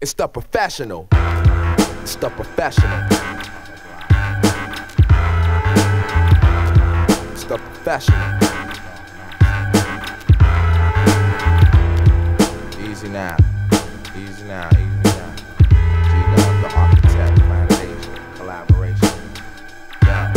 It's the professional. It's the professional. It's the professional. Easy now. Easy now. Easy now. G-Dub, the architect, foundation, collaboration. Yeah.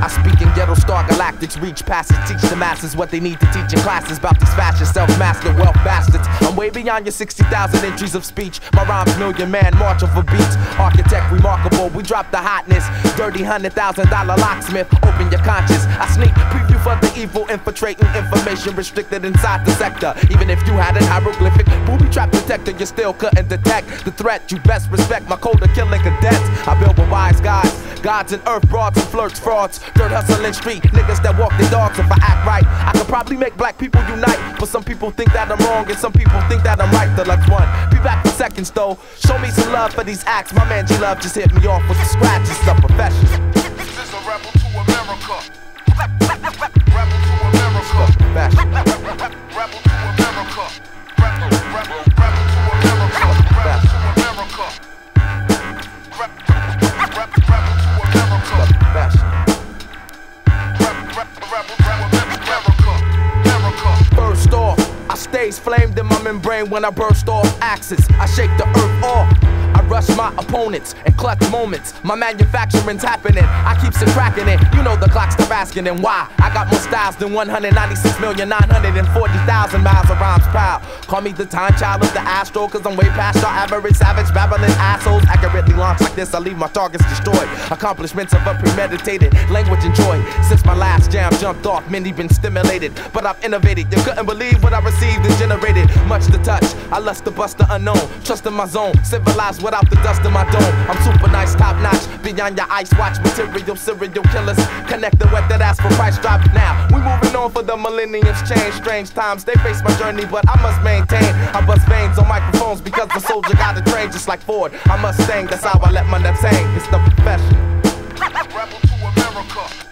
I speak in ghetto star galactics, reach passes, teach the masses what they need to teach in classes about these fascist self-master wealth bastards. Way beyond your 60,000 entries of speech. My rhymes million man march over beats. Architect remarkable, we drop the hotness. Dirty hundred thousand dollar locksmith, open your conscience. I sneak preview for the evil, infiltrating information restricted inside the sector. Even if you had an hieroglyphic booby trap detector, you still couldn't detect the threat. You best respect my code of killing cadets. I build with wise guys, gods and earth broads and flirts, frauds, dirt hustling street niggas that walk the dogs. If I right, I could probably make black people unite. But some people think that I'm wrong, and some people think that I'm right. The luck's one. Be back for seconds though. Show me some love for these acts. My man G Love just hit me off with the scratches. The profession. This is a rebel to America. Flamed in my membrane when I burst off axis. I shake the earth off. I rush my opponents and clutch moments. My manufacturing's happening. I keeps it cracking it. You know the clock stop asking and why. I got more styles than 196,940,000 miles of rhymes proud. Call me the time child of the astro, cause I'm way past your average savage babbling assholes. Accurately launch like this, I leave my targets destroyed. Accomplishments of a premeditated language and joy. Since my last jam jumped off, many been stimulated. But I've innovated. You couldn't believe what I received and generated. Much to touch. I lust to bust the unknown. Trust in my zone. Civilized without the dust in my dome. I'm super nice, top notch. Beyond your ice watch material, serial killers. Connecting with that ass for price drop now. We moving on for the millenniums change. Strange times, they face my journey, but I must maintain. I bust veins on microphones because the soldier got a train just like Ford. I must sing, that's how I let my nuts hang. It's the profession. Rebel to America.